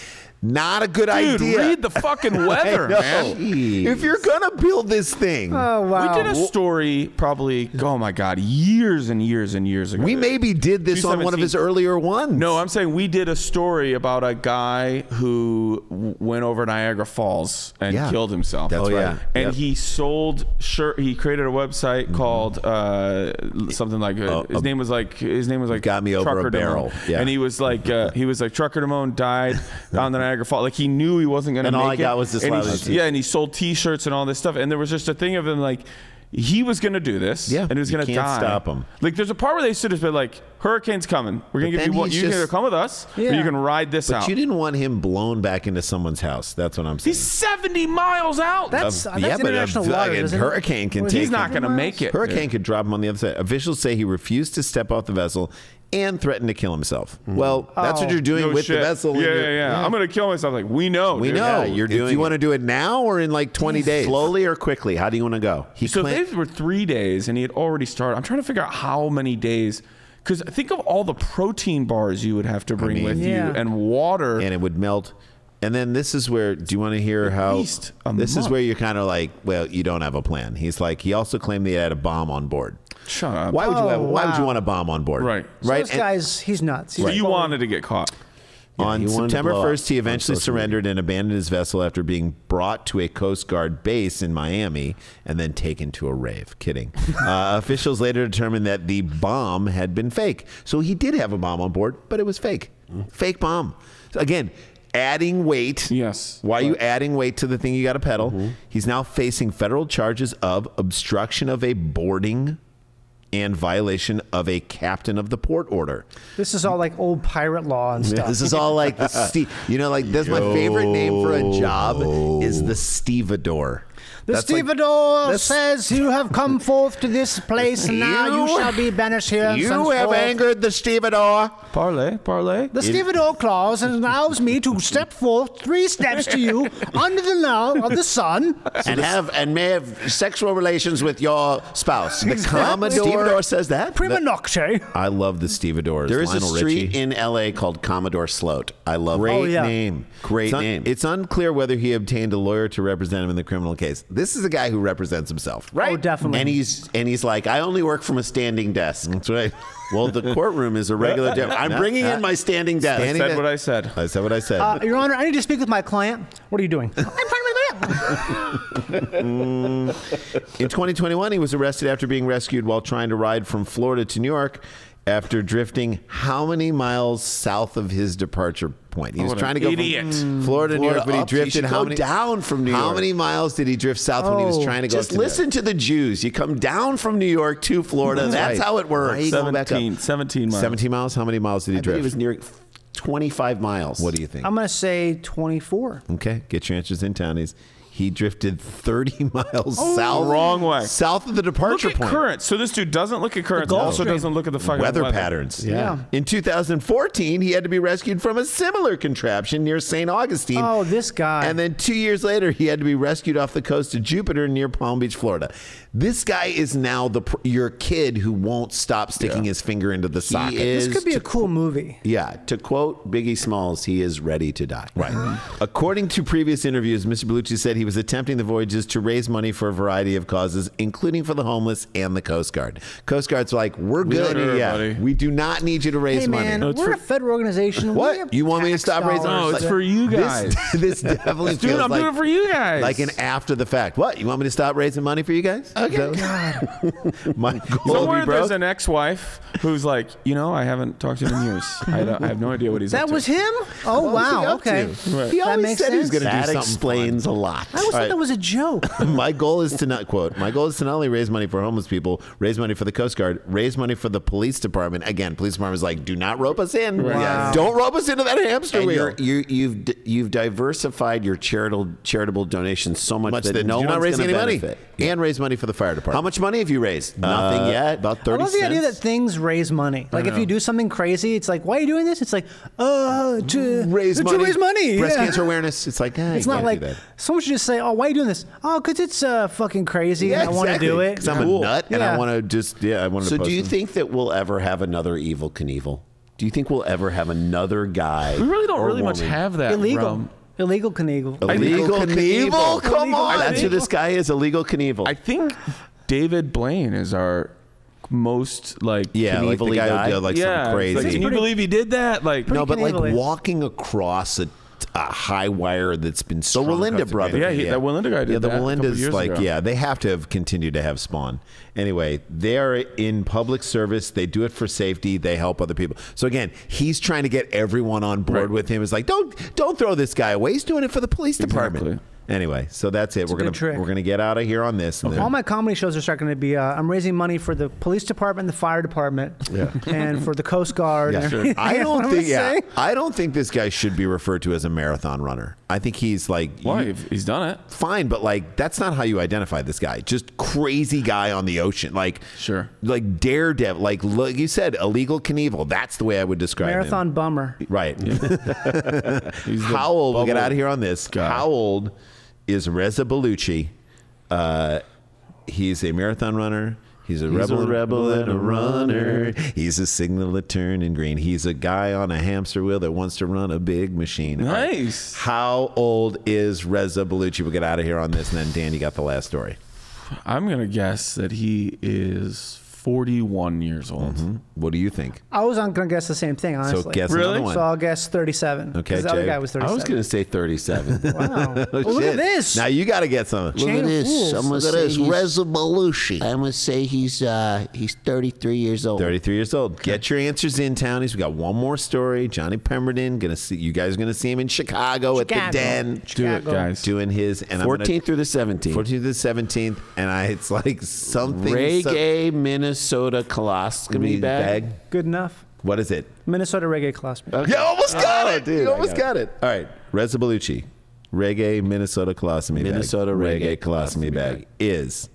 Not a good Dude, idea. read the fucking [LAUGHS] weather, I know. man. If you're gonna build this thing, Oh wow. We did a story probably, oh my God, years and years and years ago. we maybe did this on one of his earlier ones. No, I'm saying we did a story about a guy who went over Niagara Falls and Yeah. killed himself. That's Oh, right. yeah. And Yep. he sold shirt. He created a website called uh, something like uh, his name was like his name was like Got me over a Trucker barrel. Yeah. And he was like uh, he was like Trucker Damone died [LAUGHS] on the Niagara Falls. Like he knew he wasn't gonna And make all I it. got was this and he- Yeah, and he sold T-shirts and all this stuff. And there was just a thing of him like. He was gonna do this, Yeah, and he was gonna die. stop him. Like, there's a part where they should have been like, "Hurricane's coming. We're gonna But give you what he's you can just- either come with us, or you can ride this But out." you didn't want him blown back into someone's house. That's what I'm saying. He's 70 miles out. That's, Uh, that's yeah, but a international fucking waters, isn't it? hurricane can Was take it He's not 50 gonna miles? make it. Hurricane could drop him on the other side. Officials say he refused to step off the vessel and threatened to kill himself. Well, that's what Oh. you're doing No with shit. the vessel. in Yeah, yeah, yeah, I'm gonna kill myself. Like we know. We dude. know. Yeah, you're If doing you want to do it now or in like 20 days? Slowly or quickly? How do you want to go? He So claimed- they were three days, and he had already started. I'm trying to figure out how many days. Because think of all the protein bars you would have to bring mean- with Yeah. you, and water. and it would melt. And then this is where, do you want to hear how? least a This is where you're kind of like, well, you don't have a plan. He's like, he also claimed that he had a bomb on board. Shut up. Why would you? Oh, Have, Why would you oh, want a bomb on board? Right. So Right. This And- guy's he's nuts. He's So you wanted to get caught. On he wanted to September 1st, he eventually surrendered and abandoned his vessel after being brought to a Coast Guard base in Miami and then taken to a rave. Kidding. [LAUGHS] uh, officials later determined that the bomb had been fake. So he did have a bomb on board, but it was fake. Fake bomb. So again, adding weight. Yes. Why are you adding weight to the thing you got to pedal? He's now facing federal charges of obstruction of a boarding and violation of a captain of the port order. This is all like old pirate law and stuff. This is all like the [LAUGHS] Steve. You know, like that's my favorite name for a job is the stevedore. The That's stevedore that's- says you have come forth to this place, and [LAUGHS] now you You- shall be banished here. You have henceforth." angered the stevedore. Parley, parley. The stevedore clause allows me to step forth three steps to you [LAUGHS] under the law of the sun. and have and may have sexual relations with your spouse. The Commodore- Stevedore says that. Prima nocte. I love the stevedores. There is Lionel a street Richie. in L.A. called Commodore Sloat. I love Great Oh, yeah. name. Great it's un- name. It's unclear whether he obtained a lawyer to represent him in the criminal case. This is a guy who represents himself, right? Oh, definitely. And he's and he's like, I only work from a standing desk. That's right. Well, the courtroom is a regular [LAUGHS] desk. I'm bringing in my standing desk. Standing Said desk. what I said. I said what I said. Uh, Your Honor, I need to speak with my client. What are you doing? I'm trying [LAUGHS] In 2021, he was arrested after being rescued while trying to ride from Florida to New York after drifting how many miles south of his departure point? He was trying to go idiot. from Florida to New York, but he drifted should how many down from New York. How many miles did he drift south when he was Oh, trying to go Just to New listen to the Jews. You come down from New York to Florida. That's, right. how it works. Why are you going back 17, 17 miles. 17 miles? How many miles did he I think drift? it was near 25 miles. what do you think? I'm going to say 24. Okay, get your answers in, townies. He drifted 30 [LAUGHS] miles oh. south. Wrong way. South of the Look departure at point. currents. So this dude doesn't look at currents. Gulf Also Stream. doesn't look at the fucking weather, patterns. Yeah. In 2014, he had to be rescued from a similar contraption near St. Augustine. Oh, this guy. And then two years later, he had to be rescued off the coast of Jupiter near Palm Beach, Florida. This guy is now the pr- your kid who won't stop sticking his finger into the socket. is This could be a cool movie. Yeah, to quote Biggie Smalls, he is ready to die. Right. According to previous interviews, Mr. Baluchi said he was attempting the voyages to raise money for a variety of causes, including for the homeless and the Coast Guard. Coast Guard's like, we're good. Sure, yeah, buddy. we do not need you to raise Hey, money. man, it's we're for- a federal organization. What? have You want me to tax stop raising- dollars. No, it's Like- for you guys. This, [LAUGHS] this definitely Dude, feels I'm like, doing it for you guys. like an after the fact. What? You want me to stop raising money for you guys? Okay. [LAUGHS] My goal Somewhere there's an ex-wife who's like, you know, I haven't talked to him in years. I, I have no idea what he's up That to. was him? Oh, What wow. Okay. to? He That always makes said he was going to do That something explains a lot. I always thought right. that was a joke. [LAUGHS] my goal is to not quote. My goal is to not only raise money for homeless people, raise money for the Coast Guard, raise money for the police department. Again, police department is like, do not rope us in. Wow. Don't rope us into that hamster And wheel. you're, you, you've you've diversified your charitable charitable donations so much, Much that, that no do not one's raise gonna any money, benefit. and raise money for the fire department. How much money have you raised? Nothing Uh, yet. About thirty. I love the idea that things raise money. Like if you do something crazy, it's like, why are you doing this? It's like, uh, to raise [LAUGHS] money. to raise money. breast yeah. cancer awareness. It's like, eh, It's you not can't like do that. someone should just say, "Oh, why are you doing this?" Oh, because it's uh, fucking crazy and I want to do it. because I'm Cool. a nut and I want to just yeah. I want to. So, do you think that we'll ever have another Evel Knievel? Do you think we'll ever have another guy? We really don't or really much have that illegal, realm. illegal Knievel. Illegal Knievel? Come Illegal on. That's who this guy is. Illegal Knievel. I think David Blaine is our most like Yeah, like the Knievel-y guy, guy? who did like yeah. something it's crazy. Like, can you believe he did that? Like no, but like Knievel-y. walking across a, a high wire that's been so. The strung Wallenda across the brother. Yeah, he- that Wallenda guy did Yeah, the that a years like ago. yeah, they have to have continued to have spawn. Anyway, they're in public service. They do it for safety. They help other people. So again, he's trying to get everyone on board Right. with him. It's like don't don't throw this guy away. He's doing it for the police department. Exactly. Anyway, so that's it. we're a gonna good trick. we're gonna get out of here on this. and then- All my comedy shows are starting to be. Uh, I'm raising money for the police department, the fire department, [LAUGHS] and for the Coast Guard. Yeah, sure. I [LAUGHS] don't think. Yeah. I don't think this guy should be referred to as a marathon runner. I think he's like why you- he's done it. fine, but like that's not how you identify this guy. Just crazy guy on the ocean, like Sure. like daredevil, like look, you said illegal Knievel. That's the way I would describe Marathon bummer. him. Right. [LAUGHS] He's How old? We'll get out of here on this. guy. How old is Reza Baluchi? Uh, he's a marathon runner. He's a rebel, a rebel and a runner. He's a signal at turning green. He's a guy on a hamster wheel that wants to run a big machine. All right. Nice. How old is Reza Baluchi? We'll get out of here on this, and then Danny got the last story. I'm gonna guess that he is 41 years old. What do you think? I was on gonna guess the same thing. Honestly. So guess Really? another one. So I'll guess 37. Okay, 'cause the other guy was 37. I was going to say 37. [LAUGHS] Wow. Well, look at this. Now you got to get some. Chain of fools. I'm gonna Look at say this, he's- Reza I'm gonna say he's uh, he's 33 years old. 33 years old. Get your answers in, townies. We got one more story. Johnny Pemberton. Gonna see you guys. Are gonna see him in Chicago, at the Den. Chicago. Den, Do it, guys. doing his and 14th through the 17th. 14th through the 17th, and I it's like something. Reggae Minnesota colostomy some- bag. Good enough. What is it? Minnesota reggae colostomy. You almost got Oh, it. dude, you almost got got it. All right, Reza Baluchi, reggae Minnesota colostomy bag. Minnesota reggae colostomy colostomy bag bag. is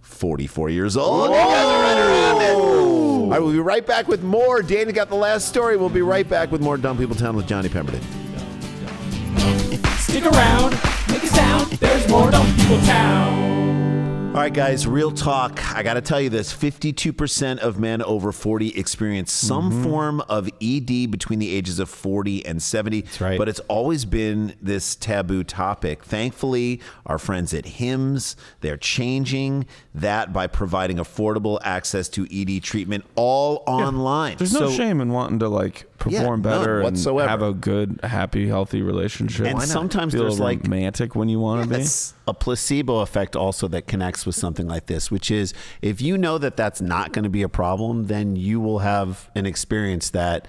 44 years old. You guys are right around it. All right, we'll be right back with more. Danny got the last story. We'll be right back with more Dumb People Town with Johnny Pemberton. Stick around, make a sound. There's more Dumb People Town. All right, guys, real talk. I got to tell you this 52% of men over 40 experience some Mm-hmm. form of ED between the ages of 40 and 70. That's right. But it's always been this taboo topic. Thankfully, our friends at HIMS, they're changing that by providing affordable access to ED treatment all online. There's no So- shame in wanting to like perform none better and whatsoever. have a good, happy, healthy relationship. And sometimes Feel there's, like- romantic when you want to be. It's a placebo effect also that connects with something like this, which is if you know that that's not going to be a problem, then you will have an experience that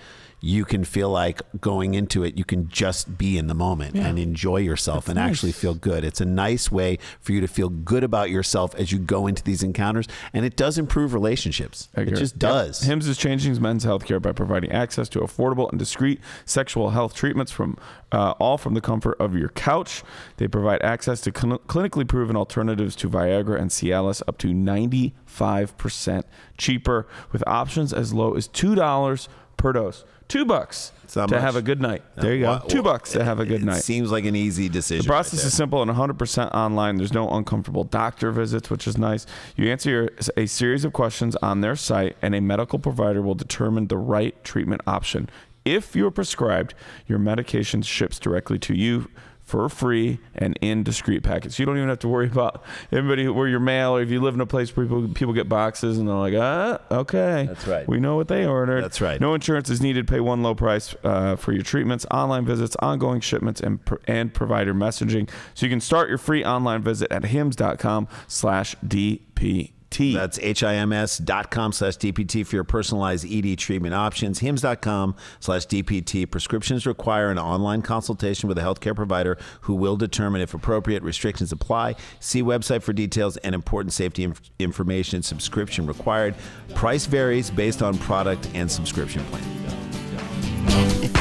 you can feel like going into it, you can just be in the moment and enjoy yourself and actually feel good. It's a nice way for you to feel good about yourself as you go into these encounters. And it does improve relationships. It just does. HIMS is changing men's healthcare by providing access to affordable and discreet sexual health treatments from uh, all from the comfort of your couch. They provide access to cl- clinically proven alternatives to Viagra and Cialis up to 95% cheaper with options as low as $2 per dose. 2 bucks to much. have a good night. There you go. Wha- 2 bucks to have a good it night. Seems like an easy decision. The process right is simple and 100% online. There's no uncomfortable doctor visits, which is nice. You answer your, a series of questions on their site, and a medical provider will determine the right treatment option. If you're prescribed, your medication ships directly to you for free and in discreet packets. You don't even have to worry about everybody where your mail or if you live in a place where people people get boxes and they're like, ah, okay, That's right. We know what they ordered. That's right. No insurance is needed. Pay one low price uh, for your treatments, online visits, ongoing shipments, and pr- and provider messaging. So you can start your free online visit at hims.com slash DPT. DPT. That's H-I-M-S dot com slash DPT for your personalized ED treatment options. Hims.com slash DPT. Prescriptions require an online consultation with a healthcare provider who will determine if appropriate. Restrictions apply. See website for details and important safety inf- information. Subscription required. Price varies based on product and subscription plan.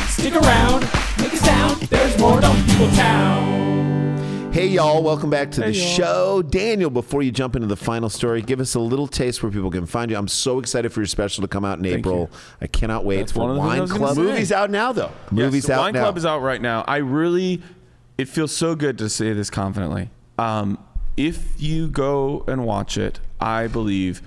Stick around, make a sound. There's more Dumb People Town. Hey, y'all, welcome back to the y'all. show. Daniel, before you jump into the final story, give us a little taste where people can find you. I'm so excited for your special to come out in April. I cannot wait That's for one of the things Wine Club. Movies out now, though. Movies Yes, out Wine now. Club is out right now. I really, it feels so good to say this confidently. Um, if you go and watch it, I believe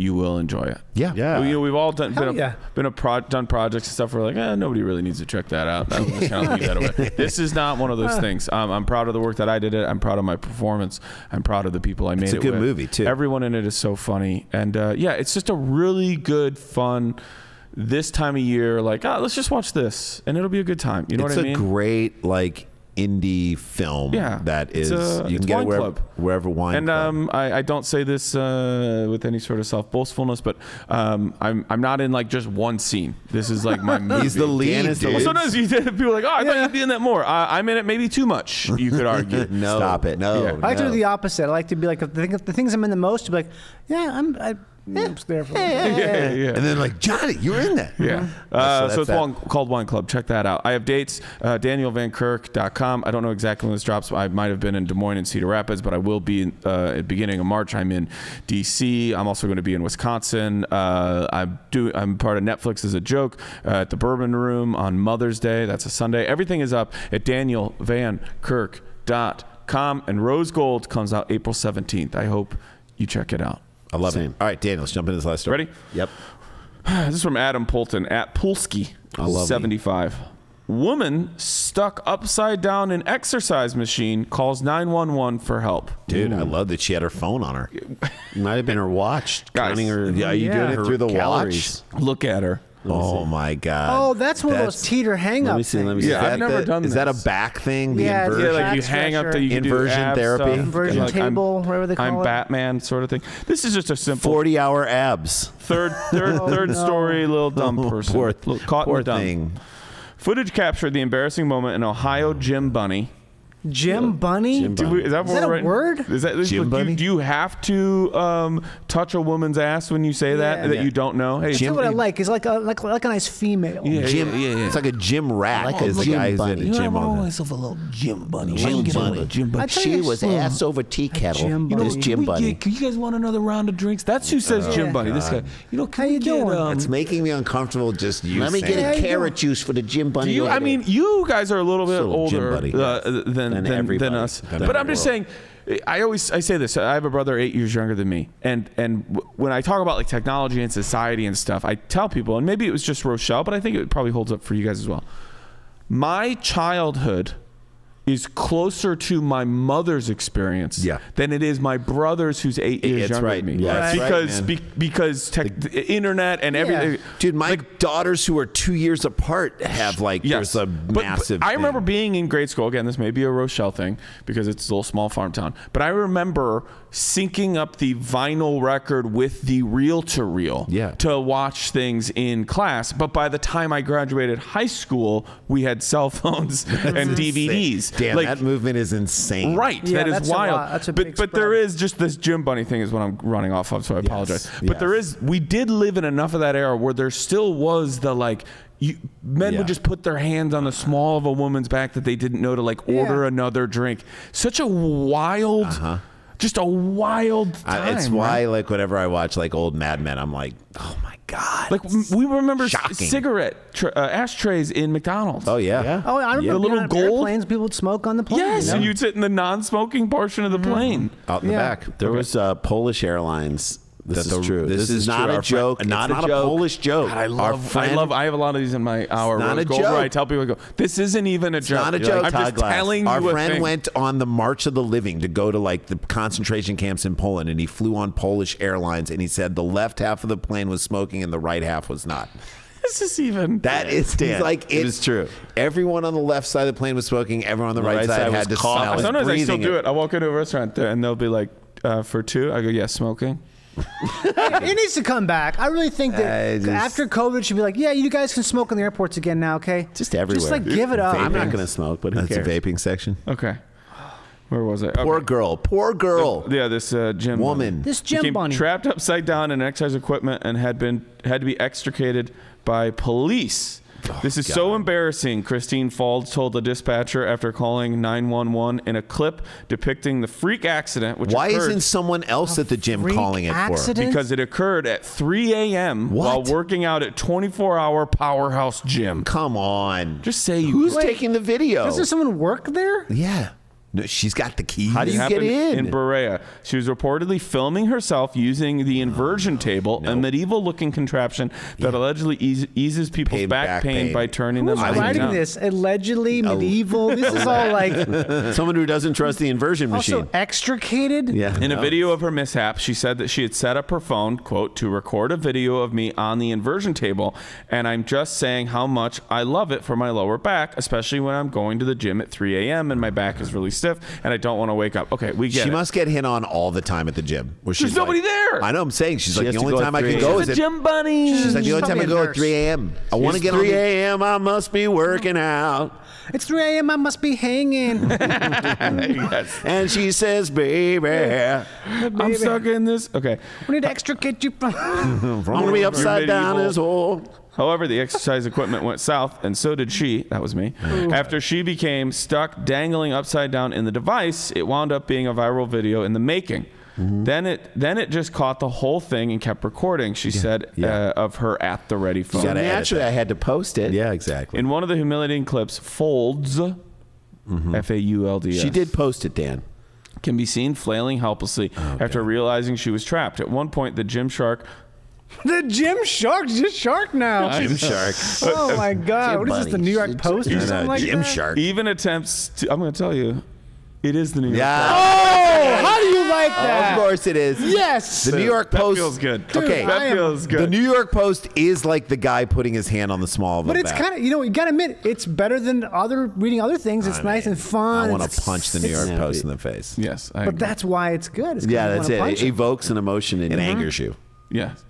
you will enjoy it. Yeah. Yeah. you know, we've all done been a, yeah. been a pro, done projects and stuff. Where we're like, eh, nobody really needs to check that out. I'm just kind of leave that away. [LAUGHS] This is not one of those things. Um, I'm proud of the work that I did. It. I'm proud of my performance. I'm proud of the people I made It's a it good with. movie, too. Everyone in it is so funny, and uh, yeah, it's just a really good, fun. This time of year, like, ah, let's just watch this, and it'll be a good time. You know it's what I a mean? It's a great, like, indie film Yeah, that it's is, a- you can get it Wine wherever, wherever wine and Club. um, I, I don't say this uh, with any sort of self boastfulness, but um, I'm I'm not in like just one scene. This is like my [LAUGHS] movie. He's the lead, Dan is the- dude. Sometimes you people are like, oh, I thought you'd be in that more. I, I'm in it maybe too much. You could [LAUGHS] argue. no. Stop it. No. Yeah. I like to do the opposite. I like to be like the, thing, the things I'm in the most. To be like, yeah, I'm. I, I'm there for. a little yeah, yeah. And then, like, Johnny, you're in that. Yeah. So Uh, that's so it's that. one, called Wine Club. Check that out. I have dates. Uh, DanielVanKirk.com. I don't know exactly when this drops. I might have been in Des Moines and Cedar Rapids, but I will be uh, at the beginning of March. I'm in D.C. I'm also going to be in Wisconsin. Uh, I'm do. I'm part of Netflix as a joke uh, at the Bourbon Room on Mother's Day. That's a Sunday. Everything is up at DanielVanKirk.com. And Rose Gold comes out April 17th. I hope you check it out. I love Same. it. All right, Daniel, let's jump into this last story. Ready? Yep. [SIGHS] This is from Adam Poulton at Pulsky, love 75. Woman stuck upside down in exercise machine calls 911 for help. Dude, I love that she had her phone on her. [LAUGHS] Might have been her watch. Guys. counting her. Yeah, are you Yeah. doing it through the calories. Look at her. Oh my god! Oh, that's one of those teeter hang Let me see, let me things. see. Yeah, I've never the- done Is that a back thing? The Yeah, inversion. Yeah, like you Back hang up the you do Inversion ab therapy. stuff. Inversion Like, I'm- table, whatever they call I'm it. Batman sort of thing. This is just a simple Forty-hour abs. third third oh, third story little dumb [LAUGHS] Oh, person. poor, Little- caught in poor the dumb. thing. Footage captured the embarrassing moment in Ohio Gym Bunny. Jim Bunny. Jim Do we, is that, Is that we're a writing? word? Is that Gym do, bunny? you, do you have to um, touch a woman's ass when you say that Yeah. that Yeah. you don't know? Hey, That's Jim- what I like. It's like a like like a nice female. Yeah, Gym, yeah, yeah, yeah. It's like a gym rat. Like a is the gym guy who's bunny. in a You gym all the myself a little gym bunny. Jim bunny. Gym I tell She was uh, ass over tea kettle. Jim This bunny. Jim bunny. Can you guys want another round of drinks? That's who says Jim Yeah. Bunny. This guy. You know, can How you get, doing? um, It's making me uncomfortable just you Let me get a carrot juice for the Jim bunny. Do you? over I mean, you guys are a little bit older buddy. Than, Than than, than, us. Than but I'm just saying. I always I say this. I have a brother eight years younger than me, and and when I talk about like technology and society and stuff, I tell people, and maybe it was just Rochelle, but I think it probably holds up for you guys as well. My childhood is closer to my mother's experience Yeah. than it is my brother's who's eight years That's younger right. than me. Yeah, right, because man. be, because tech, the internet and everything. Dude, my daughters who are two years apart have like Yes. there's a But- but massive. I remember being in grade school. Again, this may be a Rochelle thing because it's a little small farm town. But I remember syncing up the vinyl record with the reel to reel Yeah. to watch things in class. But by the time I graduated high school, we had cell phones [LAUGHS] and DVDs. Damn, Like, that movement is insane. Right, Yeah, that is that's a wild. lot. That's a but big but there spread. is just this Jim Bunny thing is what I'm running off of, so I apologize. But yes. there is we did live in enough of that era where there still was the like you men Yeah. would just put their hands on the small of a woman's back that they didn't know to like order Yeah. another drink. Such a wild, uh-huh. Just a wild time. I, it's why like whenever I watch like old Mad Men, I'm like, oh my god. Like we remember Shocking. cigarette tr- uh, ashtrays in McDonald's. oh yeah. Yeah. Oh, I remember The little gold- planes People would smoke on the plane. yes, you know? and you'd sit in the non-smoking portion of the plane. out in the back. There was uh, Polish Airlines. This is the- true. this This, is is, not Our a friend- joke. not it's a not a. Polish joke. God, I love, friend- I love. I have a lot of these in my hour. not a Gold where joke. I tell people, I go, "This isn't even a It's joke. not a You're joke. like, I'm just Glass. telling Our you a friend went on the March of the Living to go to like the concentration camps in Poland, and he flew on Polish Airlines, and he said the left half of the plane was smoking and the right half was not. [LAUGHS] This is even. That is Dan, like it is true. Everyone on the left side of the plane was smoking. Everyone on the, The right, right side, side had to smell. Sometimes I still do it. it. I walk into a restaurant there and they'll be like, uh, "For two? I go, "Yeah, smoking." [LAUGHS] it needs to come back. I really think that I just- after COVID, it should be like, yeah, you guys can smoke in the airports again now, okay? Just everywhere. Just like give it up. I'm not going to smoke, but who That's cares? a vaping section. Okay. Where was it? Poor Okay. girl. Poor girl. Yeah, this uh, gym Woman. This gym bunny. trapped upside down in exercise equipment and had been had to be extricated by police. Oh, this is so embarrassing, Christine Faulds told the dispatcher after calling 911 in a clip depicting the freak accident, which Why occurred isn't someone else at the gym calling it accident? because it occurred at 3 a.m. while working out at 24-hour Powerhouse Gym. Come on. Just say you. Who's Wait, taking the video? Doesn't someone work there? Yeah. No, she's got the keys. How do you get happened in? in Berea. She was reportedly filming herself using the inversion [GASPS] table, a medieval-looking contraption that allegedly ease, eases people's Pain, back, back pain, pain. by turning Who's them up and writing down. this? Allegedly medieval. [LAUGHS] This is all like [LAUGHS] Someone who doesn't trust the inversion machine. also extricated. yeah. In a video of her mishap, she said that she had set up her phone, quote, to record a video of me on the inversion table, and I'm just saying how much I love it for my lower back, especially when I'm going to the gym at 3 a.m. and my back is really stiff and I don't want to wake up. Okay, we get She it. must get hit on all the time at the gym. Where she's nobody like- there. I know. I'm saying she's She like has the to only go at time I 3 can go is a at. gym bunny. She's like the only time I probably a go at nurse. 3 a.m. I want to get on 3 the- a.m. I must be working out. It's 3 a.m. I must be hanging. [LAUGHS] yes. And she says, baby, I'm stuck in this. Okay. we need to extricate you from. [LAUGHS] I'm going to be upside down medieval. as whole. However, the exercise equipment went south, and so did she. That was me. After she became stuck dangling upside down in the device, it wound up being a viral video in the making. Then it then it just caught the whole thing and kept recording. She said yeah. Uh, of her at the ready phone. gotta Naturally, I had to post it. Yeah, exactly. In one of the humiliating clips, Faulds, F A U L D S, She did post it, Dan. can be seen flailing helplessly after realizing she was trapped. At one point, the Gymshark the Jim Shark, just Shark now. Jim Shark. [LAUGHS] Oh my God! What is this? The New York Post or I something know, like Jim that? Shark. even attempts to. I'm going to tell you, it is the New York Yeah. Oh, how do you like that? Of course it is. Yes. The New York Post That Post feels good. Okay. that feels good. The New York Post is like the guy putting his hand on the small of But it's kind of you know you gotta admit it's better than other reading other things. It's nice and fun. I want to punch the New York Post in the face. yes, I But agree. that's why it's good. It's 'cause Yeah, that's it. It evokes an emotion and It angers you. Yes.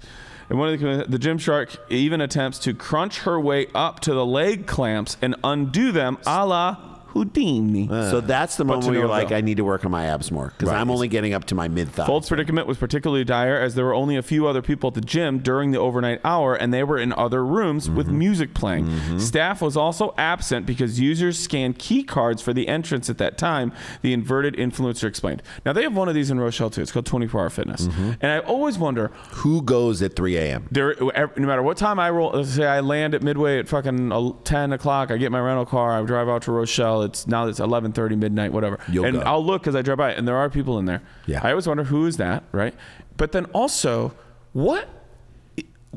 And one of the the gym shark even attempts to crunch her way up to the leg clamps and undo them, a la Houdini. Eh. So that's the moment where you're like, avail. I need to work on my abs more because I'm only getting up to my mid thigh. Faulds' predicament was particularly dire as there were only a few other people at the gym during the overnight hour and they were in other rooms with mm-hmm. music playing. Mm-hmm. Staff was also absent because users scanned key cards for the entrance at that time, the inverted influencer explained. Now they have one of these in Rochelle too. It's called 24 Hour Fitness. Mm-hmm. And I always wonder Who goes at 3 a.m.? there no matter what time I roll let's say I land at Midway at fucking uh, 10 o'clock I get my rental car I drive out to Rochelle it's now it's 11:30 midnight whatever You'll and go. I'll look as I drive by and there are people in there Yeah. I always wonder who is that right but then also what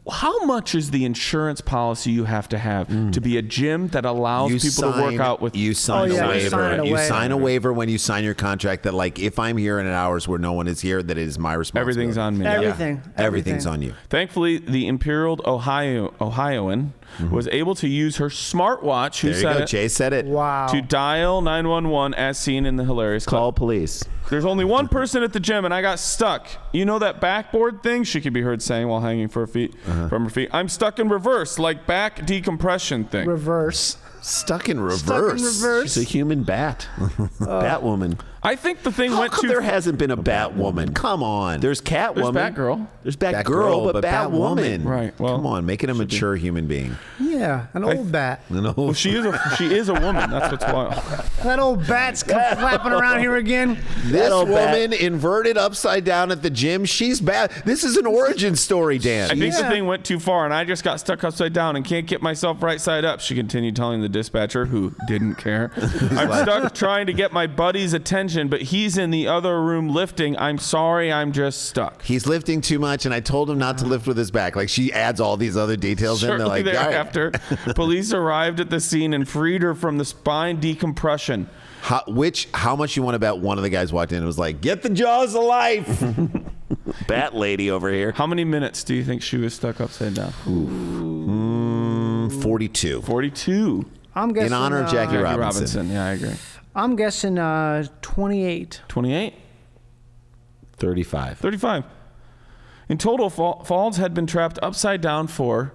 how much is the insurance policy you have to have mm. to be a gym that allows people to work out with you oh, sign Oh, yeah, a you waiver. sign a you waiver. sign a waiver when you sign your contract that like if I'm here in an hours where no one is here, that it is my responsibility. everything's on me Everything. Everything's everything. on you. Thankfully, the Imperial Ohio Ohioan was able to use her smartwatch. Who There you said go. it? Jay said it. Wow. To dial 911 as seen in the hilarious clip. Call police. There's only one person at the gym, and I got stuck. You know that backboard thing? She could be heard saying while hanging for her feet, Uh-huh. from her feet. I'm stuck in reverse, like back decompression thing. Reverse. Stuck in reverse. Stuck in reverse. She's a human bat. [LAUGHS] Batwoman. I think the thing How went come too. there hasn't been a Batwoman? Come on. There's Catwoman. There's Batgirl. There's Batgirl, but, Batwoman. Right. Well, Come on, make it a mature human being. Yeah, an old bat. [LAUGHS] Well, she is a she is a woman. That's what's wild. [LAUGHS] That old bat's come [LAUGHS] flapping around here again. This old bat. woman inverted upside down at the gym. She's bad. This is an origin story, Dan. I think the thing went too far, and I just got stuck upside down and can't get myself right side up. She continued telling the dispatcher, who didn't care. I'm stuck trying to get my buddy's attention, but he's in the other room lifting. I'm sorry, I'm just stuck. He's lifting too much, and I told him not to lift with his back. Like she adds all these other details in. They're Shortly like, all right. thereafter, [LAUGHS] police arrived at the scene and freed her from the spine decompression. How, which, how much you want to bet one of the guys walked in and was like, get the jaws of life. [LAUGHS] Bat lady over here. How many minutes do you think she was stuck upside down? 42. 42. I'm guessing. In honor of uh, Jackie Jackie Robinson. Robinson. Yeah, I agree. I'm guessing uh, 28. 28. 35. 35. In total, Fa- Faulds had been trapped upside down for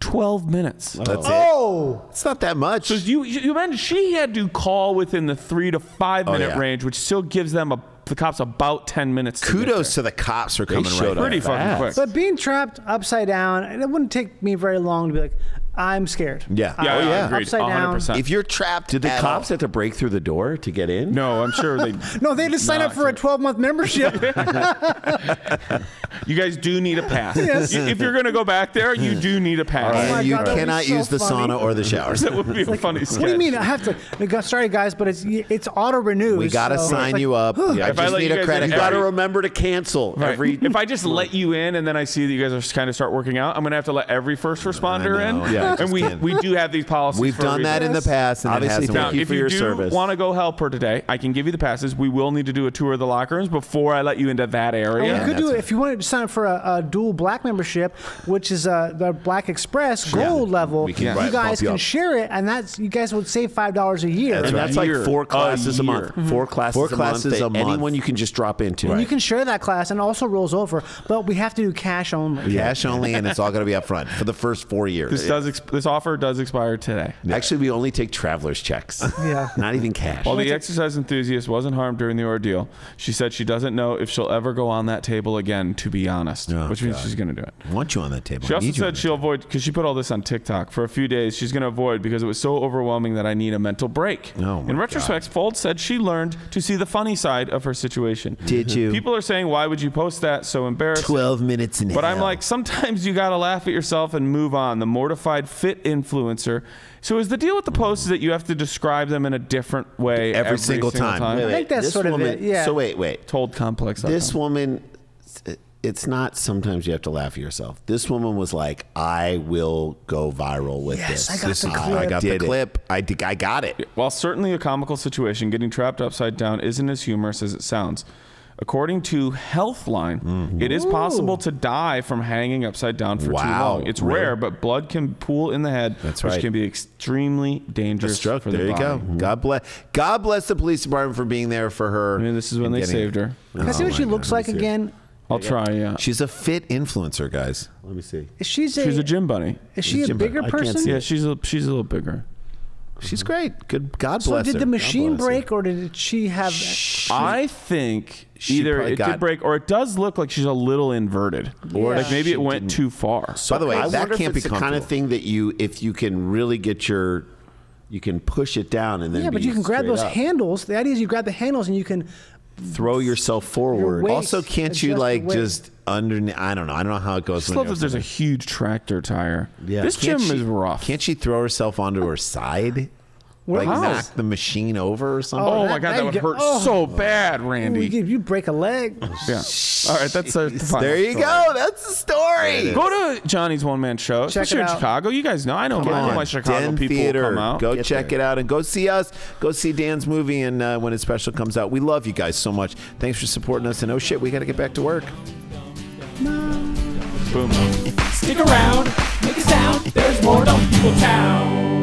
12 minutes. That's it. Oh, It's not that much. So you you imagine she had to call within the three to five minute yeah. range, which still gives them a, the cops about 10 minutes. To get Kudos to the cops for coming showed right up Pretty fucking quick. but being trapped upside down, it wouldn't take me very long to be like, I'm scared. Yeah. Yeah, oh, yeah, yeah. agreed. Upside down. 100%. If you're trapped, Did the at cops all- have to break through the door to get in? no, I'm sure they. [LAUGHS] No, they had to sign up for a 12 month membership. [LAUGHS] You guys do need a pass. Yes. If you're going to go back there, you do need a pass. Oh you God, cannot so use the funny. sauna or the showers. That would be a funny sketch. What do you mean? I have to. Sorry, guys, but it's it's auto renew. We got to so sign it's like, you up. Yeah, I If I just let need a credit in You every- got to remember to cancel Right. every. if I just let you in and then I see that you guys are kind of start working out, I'm going to have to let every first responder in. yeah, and we can't. we do have these policies. We've for done that in the past, and Obviously, it hasn't Now, Thank you if for you your do service. want to go help her today, I can give you the passes. We will need to do a tour of the locker rooms before I let you into that Or area. you could do it if you wanted to sign up for a, a dual black membership, which is uh, the Black Express Gold level. We can, you right, guys you can share it, and that's you guys would save five dollars a year. and right. that's like year. four classes a, year. month. Four classes, Four classes a that month. Anyone you can just drop into. And You can share that class, and also rolls over, but we have to do cash only. Cash only, and it's all going to be up front for the first four years. This does ex- this offer does expire today. Actually, we only take traveler's checks. Yeah. [LAUGHS] Not even cash. While the exercise enthusiast wasn't harmed during the ordeal, she said she doesn't know if she'll ever go on that table again. To be honest, Oh, which means God. she's going to do it. I want you on that table. She I also need you on said that she'll avoid because she put all this on TikTok for a few days. She's going to avoid because it was so overwhelming that I need a mental break. Oh, my in retrospect, Faulds said she learned to see the funny side of her situation. Did you? People are saying, "Why would you post that? So embarrassing." Twelve minutes in But I'm hell. like, sometimes you got to laugh at yourself and move on. The mortified fit influencer. So is the deal with the post is that you have to describe them in a different way Every single time. Wait, I think that's this sort of it, yeah. So wait, wait. Told complex. This woman, it's not sometimes you have to laugh at yourself. This woman was like, I will go viral with Yes, this. I got This the is- clip. I got the did it. clip. I I got it. While certainly a comical situation, getting trapped upside down isn't as humorous as it sounds. According to Healthline, it is possible to die from hanging upside down for too Wow, long. It's really? rare, but blood can pool in the head, That's which right. can be extremely dangerous Stroke. for the There you body. go. God bless. God bless the police department for being there for her. I mean, this is when they saved her. Can I see Oh what she my looks God, like let me see it. again? I'll try. Yeah, She's a fit influencer, guys. Let me see. She's a, she's a gym bunny. Is she a Jim- bigger I person? see Yeah, she's a she's a little bigger. She's great. Good. God So bless did the God machine bless her. break, or did she have? I think she either probably it got- did break or it does look like she's a little inverted, or like maybe she it went too far. By the way, I that wonder can't be it's the kind of comfortable. thing that you, if you can really get your, you can push it down and then Yeah, but be you can grab straight those up. handles. The idea is you grab the handles and you can. Throw yourself forward. weight- Also, can't you like just underneath? I don't know. I don't know how it goes. I just love you're that there's a huge tractor tire. Yeah. This Can't gym she- is rough. Can't she throw herself onto her side? Like How? knock the machine over or something? Oh, that- my god, that that would get- hurt oh. so bad, Ooh, Randy. you, you break a leg. [LAUGHS] yeah. All right, that's a the final there you story. go. That's the story. Go to Johnny's one man show, Check especially it in out. Chicago. You guys know I know, I know on. my Chicago Den people Theater. come out. Go Get check there. it out and go see us. Go see Dan's movie and uh, when his special comes out. We love you guys so much. Thanks for supporting us. And oh shit, we got to get back to work. Boom. Stick around, make a sound. There's more Dumb People Town.